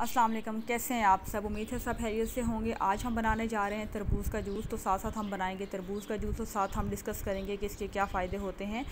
अस्सलाम वालेकुम, कैसे हैं आप सब? उम्मीद है सब हैरियत से होंगे। आज हम बनाने जा रहे हैं तरबूज़ का जूस तो साथ साथ हम बनाएँगे तरबूज़ का जूस तो साथ हम डिस्कस करेंगे कि इसके क्या फ़ायदे होते हैं।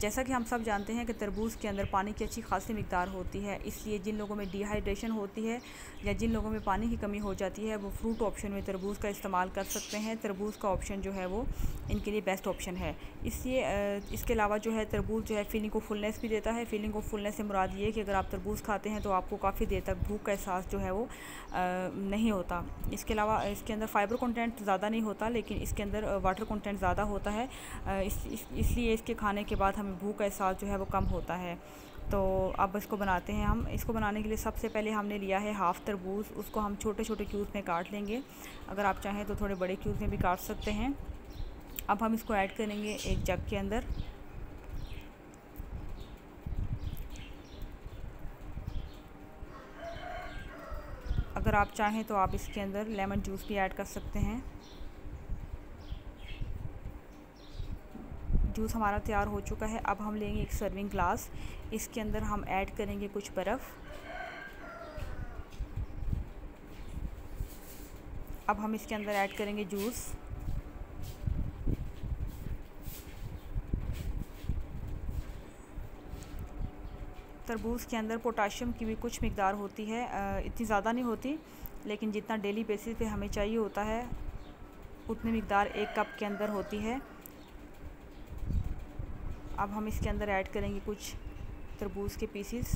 जैसा कि हम सब जानते हैं कि तरबूज़ के अंदर पानी की अच्छी खासी मकदार होती है, इसलिए जिन लोगों में डिहाइड्रेशन होती है या जिन लोगों में पानी की कमी हो जाती है, वो फ्रूट ऑप्शन में तरबूज़ का इस्तेमाल कर सकते हैं। तरबूज़ का ऑप्शन जो है वो इनके लिए बेस्ट ऑप्शन है। इसलिए इसके अलावा जो है तरबूज़ जो है फीलिंग को फुलनेस भी देता है। फीलिंग को फुलनेस से मुराद ये कि अगर आप तरबूज़ खाते हैं तो आपको काफ़ी देर तक भूख का जो है वो नहीं होता। इसके अलावा इसके अंदर फ़ाइबर कंटेंट ज़्यादा नहीं होता लेकिन इसके अंदर वाटर कंटेंट ज़्यादा होता है। इस, इस इसलिए इसके खाने के बाद हमें भूख का एहसास जो है वो कम होता है। तो अब इसको बनाते हैं हम। इसको बनाने के लिए सबसे पहले हमने लिया है हाफ़ तरबूज। उसको हम छोटे छोटे क्यूज़ में काट लेंगे। अगर आप चाहें तो थोड़े बड़े क्यूज़ में भी काट सकते हैं। अब हम इसको ऐड करेंगे एक जग के अंदर। अगर आप चाहें तो आप इसके अंदर लेमन जूस भी ऐड कर सकते हैं। जूस हमारा तैयार हो चुका है। अब हम लेंगे एक सर्विंग ग्लास इसके अंदर हम ऐड करेंगे कुछ बर्फ़। अब हम इसके अंदर ऐड करेंगे जूस। तरबूज़ के अंदर पोटाशियम की भी कुछ मकदार होती है इतनी ज़्यादा नहीं होती, लेकिन जितना डेली बेसिस पे हमें चाहिए होता है, उतनी मकदार एक कप के अंदर होती है। अब हम इसके अंदर ऐड करेंगे कुछ तरबूज़ के पीसीस।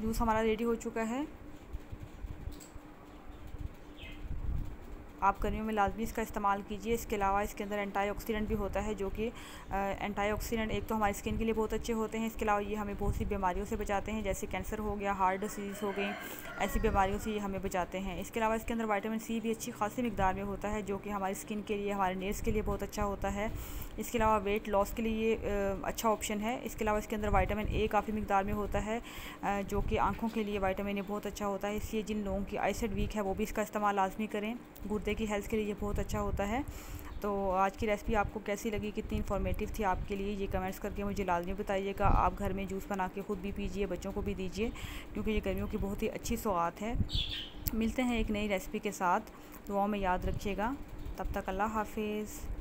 जूस हमारा रेडी हो चुका है। आप गर्मियों में लाजमी इसका इस्तेमाल कीजिए। इसके अलावा इसके अंदर एंटीऑक्सीडेंट भी होता है, जो कि एंटीऑक्सीडेंट एक तो हमारी स्किन के लिए बहुत अच्छे होते हैं। इसके अलावा ये हमें बहुत सी बीमारियों से बचाते हैं, जैसे कैंसर हो गया हार्ट डिसीज़ हो गई, ऐसी बीमारियों से ये हमें बचाते हैं। इसके अलावा इसके अंदर वाइटामिन सी भी अच्छी खासी मकदार में होता है, जो कि हमारी स्किन के लिए, हमारे नेल्स के लिए बहुत अच्छा होता है। इसके अलावा वेट लॉस के लिए ये अच्छा ऑप्शन है। इसके अलावा इसके अंदर वाइटामिन ए काफ़ी मकदार में होता है जो कि आँखों के लिए वाइटामिन ए बहुत अच्छा होता है। इसलिए जिन लोगों की आईसेट वीक है, वो भी इसका इस्तेमाल लाजमी करें। गुर्दे की हेल्थ के लिए बहुत अच्छा होता है। तो आज की रेसिपी आपको कैसी लगी, कितनी इन्फॉर्मेटिव थी आपके लिए, ये कमेंट्स करके मुझे लाजमी बताइएगा। आप घर में जूस बना के ख़ुद भी पीजिए, बच्चों को भी दीजिए, क्योंकि ये गर्मियों की बहुत ही अच्छी सौगात है। मिलते हैं एक नई रेसिपी के साथ। दुआओं में याद रखिएगा। तब तक अल्लाह हाफिज़।